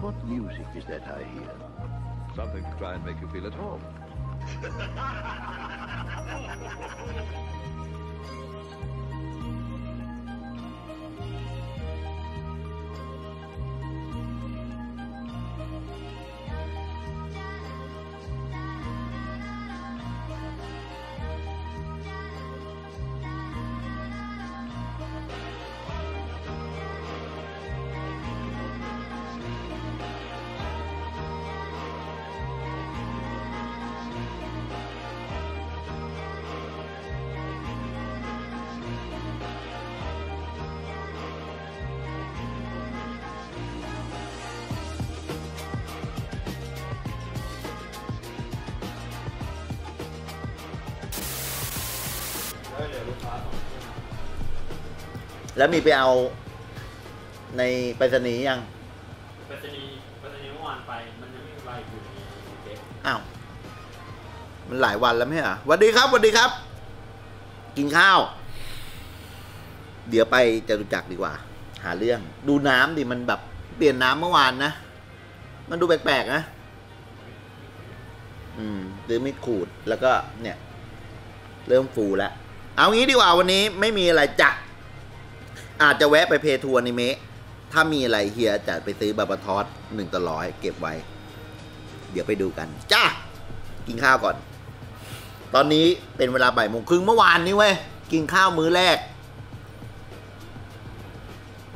What music is that I hear? Something to try and make you feel at home. แล้วมีไปเอาในไปรษณีย์ยังไปรษณีย์ไปรษณีย์เมื่อวานไป มันยังไม่มีใบอยู่ในเด็กอ้าว มันหลายวันแล้วไม่ใช่เหรอสวัสดีครับสวัสดีครับ กินข้าว เดี๋ยวไปจตุจักรดีกว่า หาเรื่อง ดูน้ำดิมันแบบ เปลี่ยนน้ำเมื่อวานนะ มันดูแปลกๆนะ อืมซื้อมิดขูดแล้วก็เนี่ย เริ่มฟูแล้ว เอางี้ดีกว่าวันนี้ไม่มีอะไรจะ อาจจะแวะไปเพทัวร์นิเมะถ้ามีอะไรเฮียจะไปซื้อบาบาทอสหนึ่งต่อร้อยเก็บไว้ เดี๋ยวไปดูกัน จ้ากินข้าวก่อน ตอนนี้เป็นเวลาบ่ายโมงครึ่งเมื่อวานนี้เว้ย กินข้าวมื้อแรก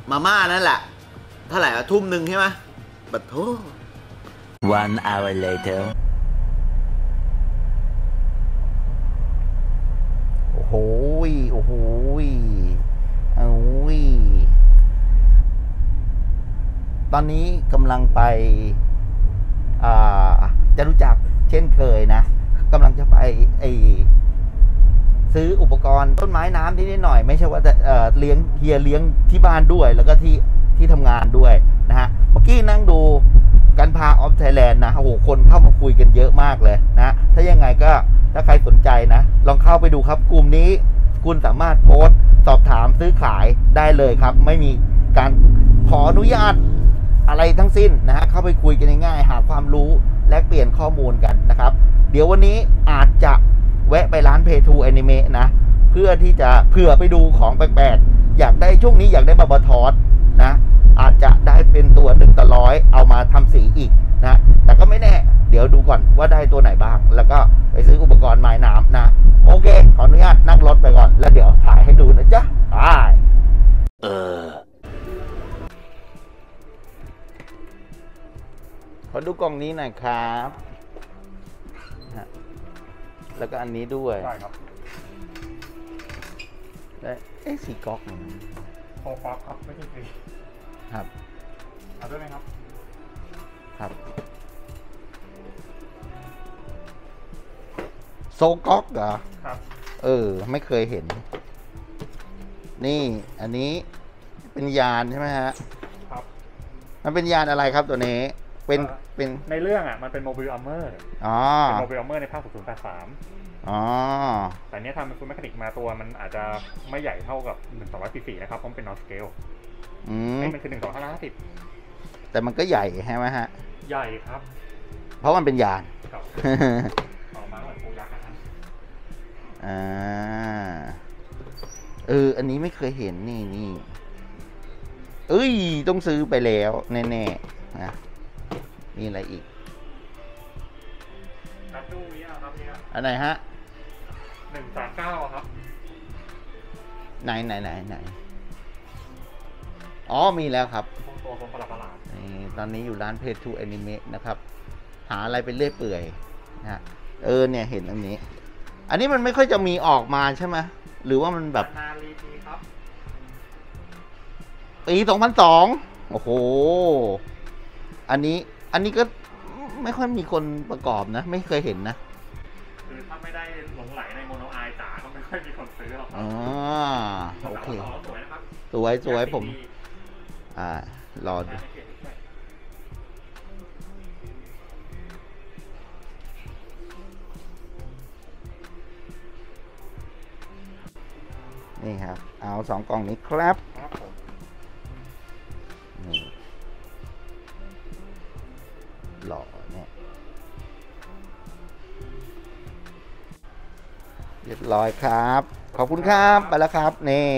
มาม่านั่นแหละเท่าไหร่อะทุ่มหนึ่งใช่ไหมบัดโท One hour later. โอ้โหยโอ้โหย โอ้ยตอนนี้กำลังไปจะรู้จักเช่นเคยนะกำลังจะไปไอซื้ออุปกรณ์ต้นไม้น้ำนิดหน่อย ไม่ใช่ว่าจะเเลี้ยงเฮียเลี้ยงที่บ้านด้วย แล้วก็ที่ที่ทำงานด้วยนะฮะเมื่อกี้นั่งดูกันพาออฟไทยแลนด์นะโอ้โหคนเข้ามาคุยกันเยอะมากเลยนะ ถ้ายังไงก็ถ้าใครสนใจนะ ลองเข้าไปดูครับกลุ่มนี้ คุณสามารถโพสต์สอบถามซื้อขายได้เลยครับ ไม่มีการขออนุญาตอะไรทั้งสิ้นนะฮะเข้าไปคุยกันง่ายๆหาความรู้แลกเปลี่ยนข้อมูลกันนะครับ เดี๋ยววันนี้อาจจะแวะไปร้าน Pay to Anime นะ เพื่อที่จะเผื่อไปดูของแปลกๆ อยากได้ช่วงนี้อยากได้บาบาทอสนะ อาจจะได้เป็นตัวหนึ่งต่อร้อยเอามาทำสีอีก นะแต่ก็ไม่แน่ เดี๋ยวดูก่อนว่าได้ตัวไหนบ้าง แล้วก็ไปซื้ออุปกรณ์ไม้น้ำนะ โอเค ขออนุญาตนั่งรถไปก่อน แล้วเดี๋ยวถ่ายให้ดูนะจ๊ะไป Uh. ขอดูกล่องนี้หน่อยครับฮะแล้วก็อันนี้ด้วยได้ครับและเอ๊ะสีก๊อกนี่โฟกัสครับไม่ใช่ฟรีครับเอาด้วยไหมครับ ครับโซก๊อกเหรอครับ เออ ไม่เคยเห็น นี่อันนี้เป็นยานใช่ไหมฮะครับ มันเป็นยานอะไรครับตัวนี้ เป็นเอ่อเป็นในเรื่องอะมันเป็น mobile armor อ๋อเป็น mobile armor ในภาค0083อ๋อแต่เนี้ยทำเป็น full mechanic มาตัวมันอาจจะไม่ใหญ่เท่ากับ1244นะครับเพราะมันเป็นนอสเกลอืมมันคือ1250 แต่มันก็ใหญ่ใช่ไหมฮะ ใหญ่ครับ เพราะมันเป็นยานครับต่อมาเหมือนฟูยักษ์นะครับอ่าเออ อันนี้ไม่เคยเห็นนี่นี่เอ้ย ต้องซื้อไปแล้วแน่ๆนะมีอะไรอีกนับดูนี้นะครับเนี่ยอันไหนฮะ139ครับ ไหนไหนไหนไหน อ๋อมีแล้วครับพวกตัวคนประหลาดประหลาดนี่ตอนนี้อยู่ร้านเพจทูแอนิเมะนะครับ หาอะไรเป็นเรื่อยเปื่อยนะฮะเออเนี่ยเห็นอันนี้ อันนี้มันไม่ค่อยจะมีออกมาใช่ไหมหรือว่ามันแบบนารีทีครับปีสองพันสองโอ้โห อันนี้อันนี้ก็ไม่ค่อยมีคนประกอบนะ ไม่เคยเห็นนะคือถ้าไม่ได้หลงไหลในโมโนไอจ๋าก็ไม่ค่อยมีคนซื้อหรอกครัอ๋อแต่โอว่าเคต่อสวยนะครับสวยสวยผมดี อ่ารอดนี่ครับ เอาสองกล่องนี้ครับหล่อเนี่ยเรียบร้อยครับ ขอบคุณครับ ไปแล้วครับ นี่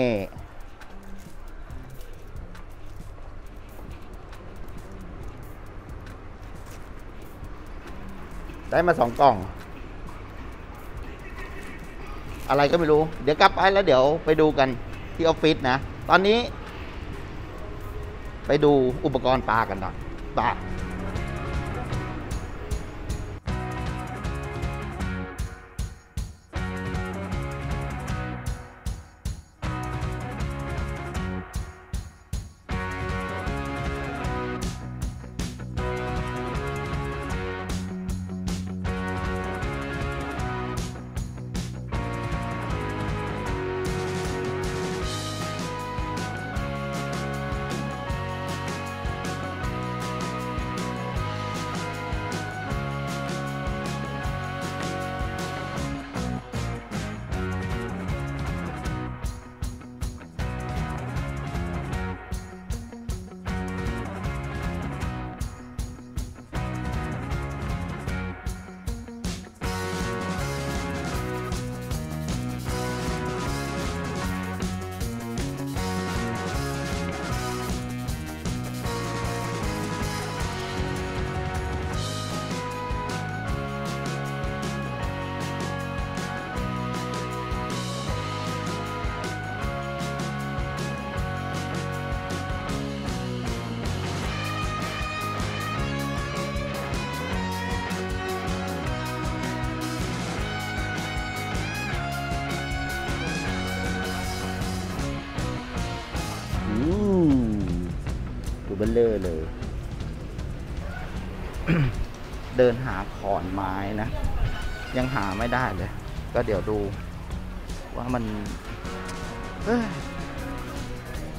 ได้มาสองกล่อง อะไรก็ไม่รู้ เดี๋ยวกลับไปแล้วเดี๋ยวไปดูกันที่ออฟฟิศนะ ตอนนี้ ไปดูอุปกรณ์ปลากันหน่อยปลา เบลเลอร์เลย เดินหาขอนไม้นะ ยังหาไม่ได้เลย ก็เดี๋ยวดู ว่ามัน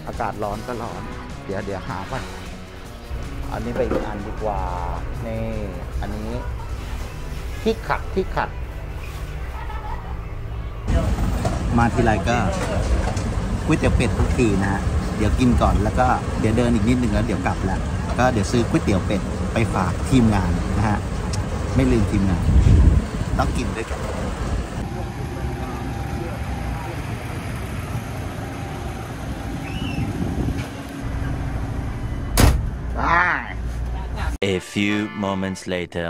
อากาศร้อนก็ร้อน เดี๋ยวเดี๋ยวหาก่อนอันนี้ไปอีกอันดีกว่า นี่ อันนี้ที่ขัดที่ขัด มาทีไรก็ก๋วยเตี๋ยวเป็ดทุกทีนะฮะ เดี๋ยวกินก่อนแล้วก็เดี๋ยวเดินอีกนิดนึงแล้วเดี๋ยวกลับแล้วก็เดี๋ยวซื้อก๋วยเตี๋ยวเป็ดไปฝากทีมงานนะฮะไม่ลืมทีมงานต้องกินด้วยกันไป A few moments later.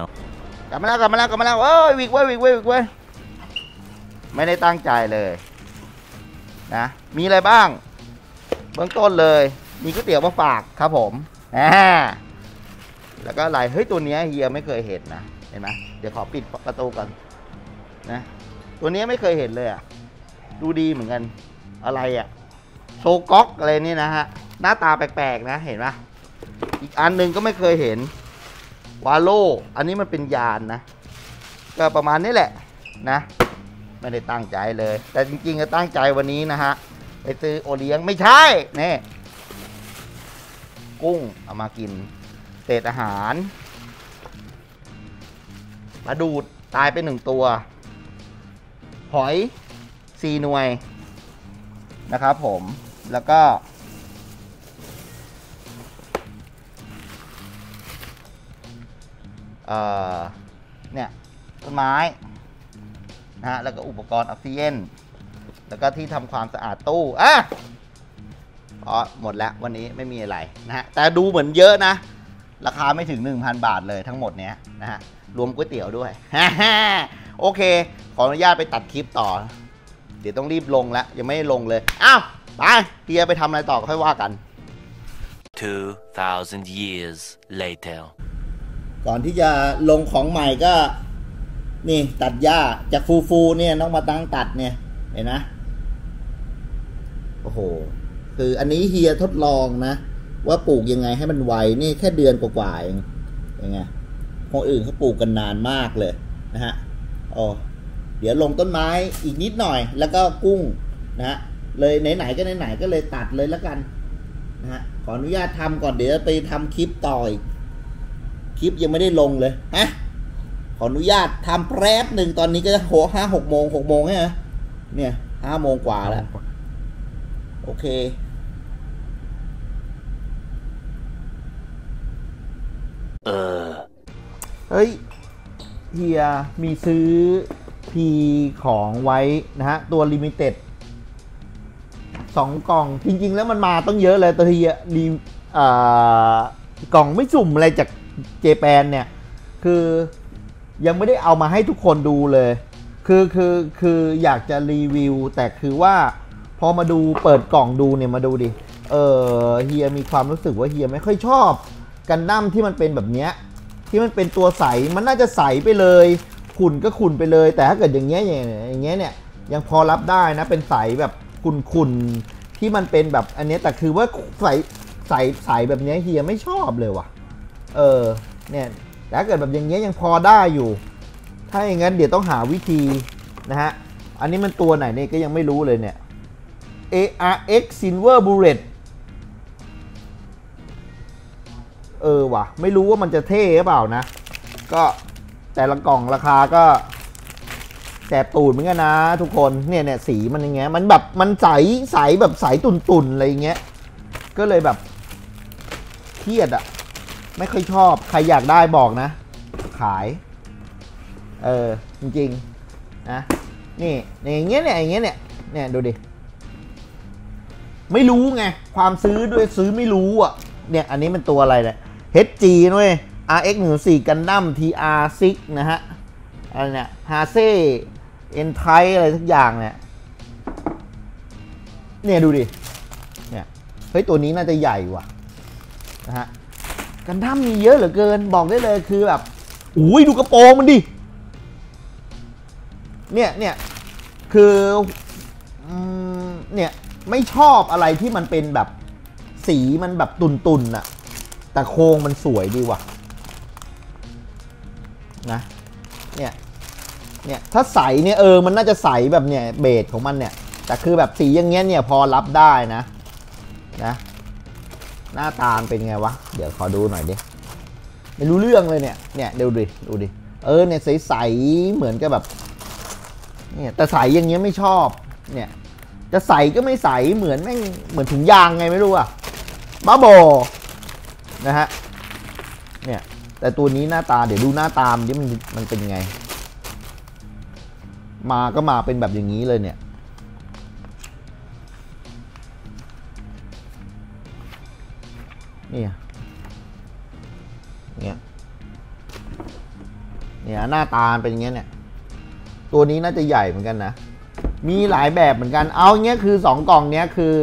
กลับมาแล้วกลับมาแล้วกลับมาแล้วเอ้ยวิกเว้ยวิกเว้ยวิกเว้ยไม่ได้ตั้งใจเลยนะมีอะไรบ้าง เบื้องต้นเลย มีก๋วยเตี๋ยวมาฝากครับผมอ่าแล้วก็อะไรเฮ้ยตัวนี้เฮียไม่เคยเห็นนะเห็นไหมเดี๋ยวขอปิดประตูก่อนนะตัวนี้ไม่เคยเห็นเลยอะดูดีเหมือนกันอะไรอะโซก๊อกอะไรนี่นะฮะหน้าตาแปลกๆนะเห็นไหมอีกอันหนึ่งก็ไม่เคยเห็นวาโลอันนี้มันเป็นยานนะ ก็ประมาณนี้แหละนะ ไม่ได้ตั้งใจเลย แต่จริงๆก็ตั้งใจวันนี้นะฮะ ซื้อโอเลี้ยงไม่ใช่นี่กุ้งเอามากินเศษอาหารปลาดูดตายไปหนึ่งตัว หอยสี่หน่วยนะครับผมแล้วก็ เอ่อ เนี่ย ต้นไม้ นะฮะ แล้วก็อุปกรณ์ออกซิเจน แล้วก็ที่ทำความสะอาดตู้อะอ๋อหมดแล้ววันนี้ไม่มีอะไรนะฮะแต่ดูเหมือนเยอะนะ ราคาไม่ถึง 1,000 บาทเลยทั้งหมดเนี้ยนะฮะรวมก๋วยเตี๋ยวด้วยโอเค ขออนุญาตไปตัดคลิปต่อ เดี๋ยวต้องรีบลงแล้ว ยังไม่ได้ลงเลย อ้าวไปเฮียไปทำอะไรต่อค่อยว่ากัน 2,000 years later. ก่อนที่จะลงของใหม่ก็ นี่ตัดหญ้าจากฟูฟูๆเนี่ยน้องมาตั้งตัดเนี่ย เห็นนะ โอ้โห คืออันนี้เฮียทดลองนะ ว่าปลูกยังไงให้มันไวนี่แค่เดือนกว่าๆเองยังไงคนอื่นเขาปลูกกันนานมากเลยนะฮะอ๋อเดี๋ยวลงต้นไม้อีกนิดหน่อย แล้วก็กุ้งนะฮะเลยไหนๆก็ไหนๆก็เลยตัดเลยแล้วกันนะฮะขออนุญาตทำก่อนเดี๋ยวไปทำคลิปต่ออีกคลิปยังไม่ได้ลงเลยฮะขออนุญาตทำแป๊บหนึ่งตอนนี้ก็หกห้าหกโมงหกโมงใช่ไหมเนี่ยห้าโมงกว่าแล้ว โอเค Uh. ฮ้ย เฮียมีซื้อพีของไว้นะฮะ ตัวลิมิเต็ดสองกล่อง จริง ๆ แล้วมันมาต้องเยอะเลยตัวเฮียรีอ่ากล่องไม่สุ่มอะไรจากเจแปนเนี่ย คือยังไม่ได้เอามาให้ทุกคนดูเลย คือคือคืออยากจะรีวิว แต่คือว่า พอมาดูเปิดกล่องดูเนี่ยมาดูดิ เออเฮียมีความรู้สึกว่าเฮียไม่ค่อยชอบ กันดั้มที่มันเป็นแบบเนี้ยที่มันเป็นตัวใสมันน่าจะใสไปเลยขุ่นก็ขุ่นไปเลย แต่ถ้าเกิดอย่างเงี้ยอย่างเงี้ยเนี่ยยังพอรับได้นะเป็นใสแบบขุ่นขุ่นที่มันเป็นแบบอันเนี้ยแต่คือว่าใสใสใสแบบเนี้ยเฮียไม่ชอบเลยว่ะ เออเนี่ยแต่ถ้าเกิดแบบอย่างเงี้ยยังพอได้อยู่ ถ้าอย่างนั้นเดี๋ยวต้องหาวิธีนะฮะอันนี้มันตัวไหนเนี่ยก็ยังไม่รู้เลยเนี่ย ARX Silver Bullet เออว่ะ ไม่รู้ว่ามันจะเท่หรือเปล่านะ ก็แต่ละกล่องราคาก็แสบตูดเหมือนกันนะ ทุกคนเนี่ยเนี่ยสีมันอย่างเงี้ยมันแบบมันใสใสแบบใสตุ่นๆอะไรอย่างเงี้ยก็เลยแบบเครียดอะไม่ค่อยชอบ ใครอยากได้บอกนะ ขาย เออ จริงๆนะนี่อย่างเงี้ยเนี่ยอย่างเงี้ยเนี่ยเนี่ยดูดิ ไม่รู้ไง ความซื้อด้วยซื้อไม่รู้อะ เนี่ย อันนี้มันตัวอะไรเนี่ย HG ด้วย RX 1 4กันดั้ม TR6 นะฮะ อะไรเนี่ยฮาเซ่เอ็นไทอะไรทุกอย่างเนี่ย เนี่ยดูดิ เนี่ย เฮ้ย ตัวนี้น่าจะใหญ่ว่ะ นะฮะ กันดั้มมีเยอะเหลือเกิน บอกได้เลยคือแบบอุ้ยดูกระโปรงมันดิ เนี่ยเนี่ยคือเนี่ย ไม่ชอบอะไรที่มันเป็นแบบสีมันแบบตุนๆน่ะ แต่โครงมันสวยดีว่ะนะเนี่ยเนี่ยถ้าใสเนี่ยเออมันน่าจะใสแบบเนี่ยเบสของมันเนี่ย แต่คือแบบสีอย่างเงี้ยเนี่ยพอรับได้นะนะหน้าตาเป็นไงวะ เดี๋ยวขอดูหน่อยดิไม่รู้เรื่องเลยเนี่ยเนี่ยดูดิดูดิเออเนี่ยใสๆเหมือนกับแบบเนี่ยแต่ใสอย่างเงี้ยไม่ชอบเนี่ย จะใสก็ไม่ใสเหมือนแม่งเหมือนถุงยางไงไม่รู้อะบ้าบอนะฮะเนี่ยแต่ตัวนี้หน้าตาเดี๋ยวดูหน้าตามดิมันมันเป็นไง มาก็มาเป็นแบบอย่างนี้เลยเนี่ย เนี่ยเนี่ยเนี่ยหน้าตาเป็นอย่างเงี้ยเนี่ย ตัวนี้น่าจะใหญ่เหมือนกันนะ มีหลายแบบเหมือนกัน เอาเงี้ยคือสองกล่องเนี้ยคือ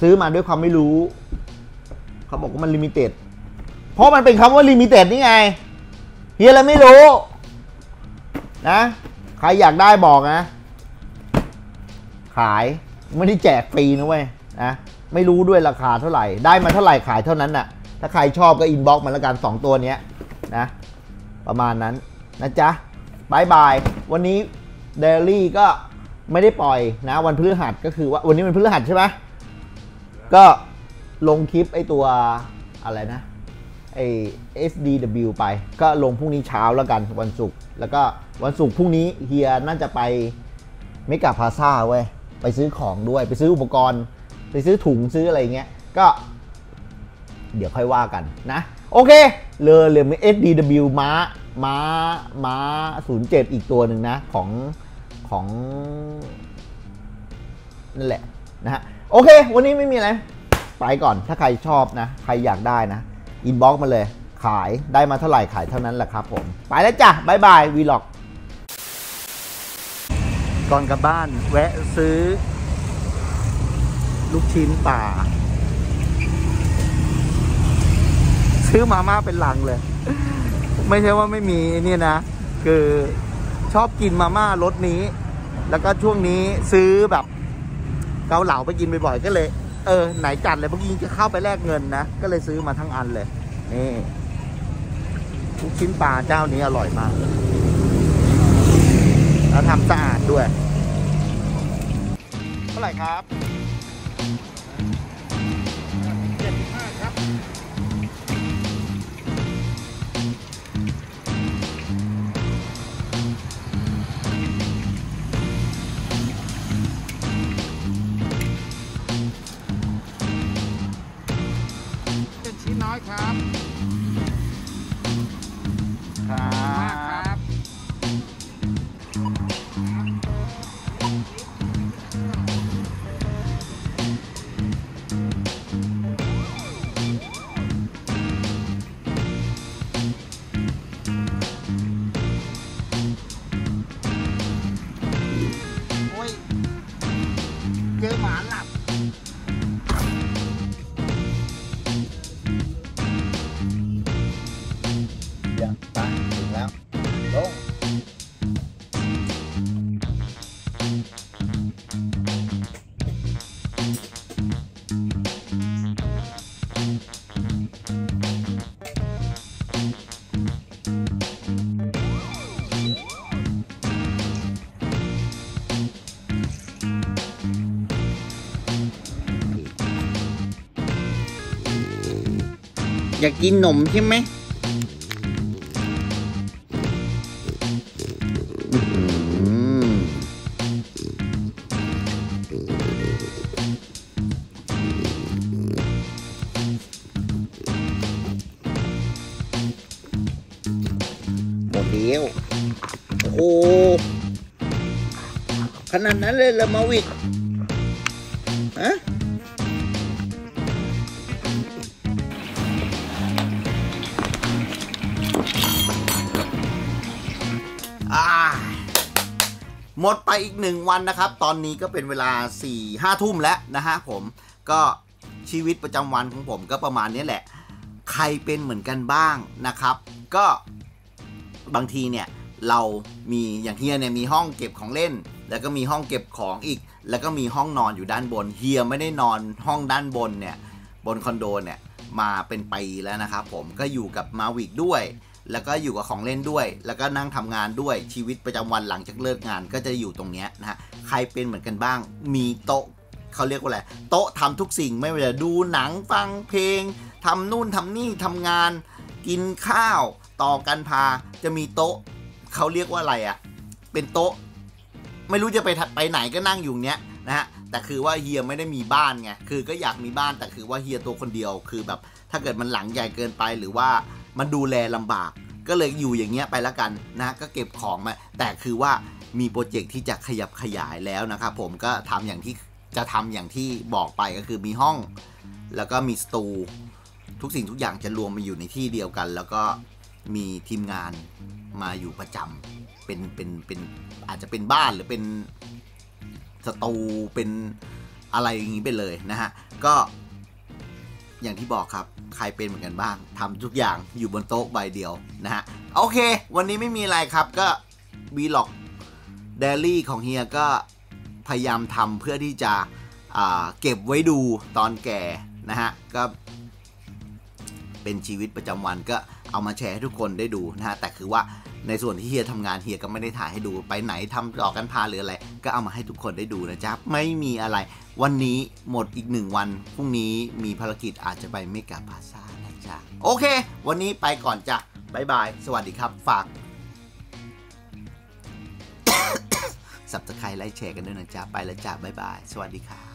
ซื้อมาด้วยความไม่รู้ เขาบอกว่ามัน limited เพราะมันเป็นคำว่า limited นี่ไง เฮียอะไรไม่รู้ นะ ใครอยากได้บอกนะ ขายไม่ได้แจกฟรีนะเว้ยนะ ไม่รู้ด้วยราคาเท่าไหร่ ได้มาเท่าไหร่ขายเท่านั้นน่ะ ถ้าใครชอบก็ inbox มาแล้วกันสองตัวเนี้ยนะ ประมาณนั้นนะจ๊ะบายบาย วันนี้ daily ก็ ไม่ได้ปล่อยนะวันพฤหัสก็คือว่าวันนี้มันพฤหัสใช่ไหมก็ลงคลิปไอตัวอะไรนะไอ SDW ไป ก็ลงพรุ่งนี้เช้าแล้วกันวันศุกร์แล้วก็วันศุกร์พรุ่งนี้เฮียน่าจะไปเมกาพาซาเว้ยไปซื้อของด้วยไปซื้ออุปกรณ์ ไปซื้อถุงซื้ออะไรเงี้ยก็ เดี๋ยวค่อยว่ากันนะ โอเคเลยเลือมี SDW ม้าม้าม้า07 อีกตัวหนึ่งนะ ของ ของนั่นแหละนะฮะโอเค วันนี้ไม่มีอะไร ไปก่อนถ้าใครชอบนะ ใครอยากได้นะinbox มาเลย ขายได้มาเท่าไหร่ขายเท่านั้นแหละครับผม ไปแล้วจ้ะบายบาย vlog ก่อนกลับบ้านแวะซื้อ ลูกชิ้นปลา ซื้อมาม่าเป็นลังเลย ไม่ใช่ว่าไม่มีนี่นะ คือชอบกินมาม่ารสนี้ แล้วก็ช่วงนี้ซื้อแบบเกาเหลาไปกินบ่อยๆก็เลย เออไหนจัดเลยเมื่อกี้จะเข้าไปแลกเงินนะ ก็เลยซื้อมาทั้งอันเลย นี่ลูกชิ้นปลาเจ้านี้อร่อยมาก แล้วทำสะอาดด้วย เท่าไหร่ครับเป็นชิ้นน้อยครับ อยากกินนมใช่ไหมหมดเดียวโอ้โหขนาดนั้นเลยเหรอมาวิกฮะ หมดไปอีกหนึ่งวันนะครับ ตอนนี้ก็เป็นเวลา4ี่ห้าทุ่มแล้วนะฮะผมก็ชีวิตประจำวันของผมก็ประมาณนี้แหละ ใครเป็นเหมือนกันบ้างนะครับ ก็บางทีเนี่ยเรามีอย่างเฮียเนี่ยมีห้องเก็บของเล่น แล้วก็มีห้องเก็บของอีก แล้วก็มีห้องนอนอยู่ด้านบนเฮียไม่ได้นอนห้องด้านบนเนี่ยบนคอนโดเนี่ยมาเป็นปีแล้วนะครับผมก็อยู่กับมาวิกด้วย แล้วก็อยู่กับของเล่นด้วย แล้วก็นั่งทำงานด้วยชีวิตประจำวันหลังจากเลิกงานก็จะอยู่ตรงเนี้ยนะฮะใครเป็นเหมือนกันบ้าง มีโต๊ะเขาเรียกว่าอะไรโต๊ะทำทุกสิ่งไม่ว่าจะดูหนังฟังเพลงทำนู่นทำนี่ทำงาน กินข้าวต่อกันพาจะมีโต๊ะเขาเรียกว่าอะไรอะ่ะเป็นโต๊ะ ไม่รู้จะไปไปไหนก็นั่งอยู่เนี้ยนะฮะแต่คือว่าเฮียไม่ได้มีบ้านไงคือก็อยากมีบ้านแต่คือว่าเฮียตัวคนเดียวคือแบบถ้าเกิดมันหลังใหญ่เกินไปหรือว่ามันดูแลลำบาก ก็เลยอยู่อย่างเงี้ยไปแล้วกันนะก็เก็บของมา แต่คือว่ามีโปรเจกต์ที่จะขยับขยายแล้วนะครับผมก็ทำอย่างที่จะทำอย่างที่บอกไปก็คือมีห้อง แล้วก็มีสตูทุกสิ่งทุกอย่างจะรวมมาอยู่ในที่เดียวกัน แล้วก็มีทีมงานมาอยู่ประจำเป็นเป็นเป็นอาจจะเป็นบ้านหรือเป็นสตูเป็นอะไรอย่างนี้ไปเลยนะฮะก็อย่างที่บอกครับ ใครเป็นเหมือนกันบ้างทำทุกอย่างอยู่บนโต๊ะใบเดียวนะฮะ โอเค วันนี้ไม่มีอะไรครับก็วีล็อกเดลี่ของเฮียก็พยายามทำเพื่อที่จะเก็บไว้ดูตอนแก่นะฮะ ก็เป็นชีวิตประจำวันก็เอามาแชร์ให้ทุกคนได้ดูนะฮะ แต่คือว่า ในส่วนที่เฮียทำงานเฮียก็ไม่ได้ถ่ายให้ดูไปไหนทำต่อกันพลาหรืออะไร ก็เอามาให้ทุกคนได้ดูนะจ๊ะไม่มีอะไร วันนี้หมดอีกหนึ่งวันพรุ่งนี้มีภารกิจอาจจะไปเมกาพลาซ่านะจ๊ะโอเค วันนี้ไปก่อนจ้ะบายบาย สวัสดีครับ ฝากสับตะไคร้ไลค์แชร์กันด้วยนะจ๊ะ ไปแล้วจ้ะบายบาย สวัสดีครับ